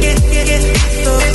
get way.